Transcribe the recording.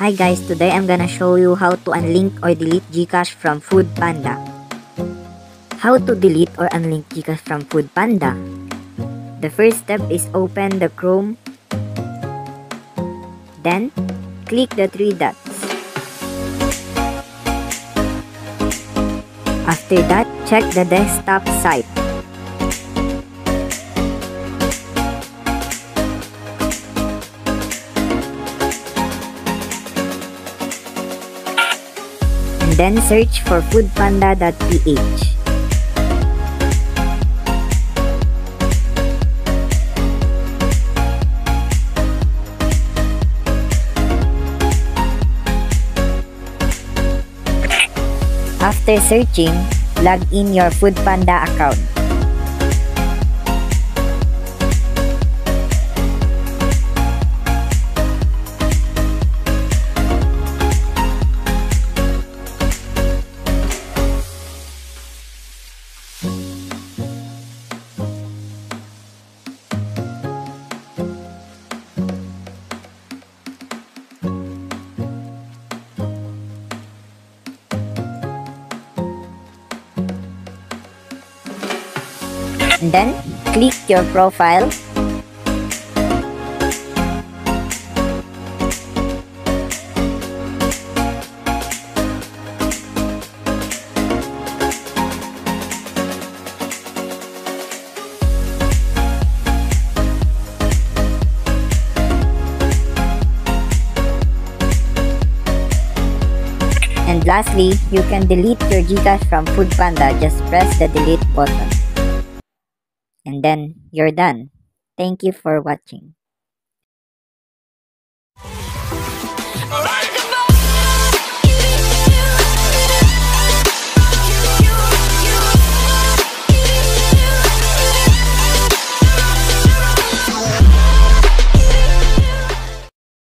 Hi guys, today I'm gonna show you how to unlink or delete Gcash from Foodpanda. How to delete or unlink Gcash from Foodpanda? The first step is open the Chrome. Then, click the three dots. After that, check the desktop site. And then search for foodpanda.ph. After searching, log in your Foodpanda account. Then, click your profile. And lastly, you can delete your Gcash from Foodpanda. Just press the delete button. and then you're done. Thank you for watching.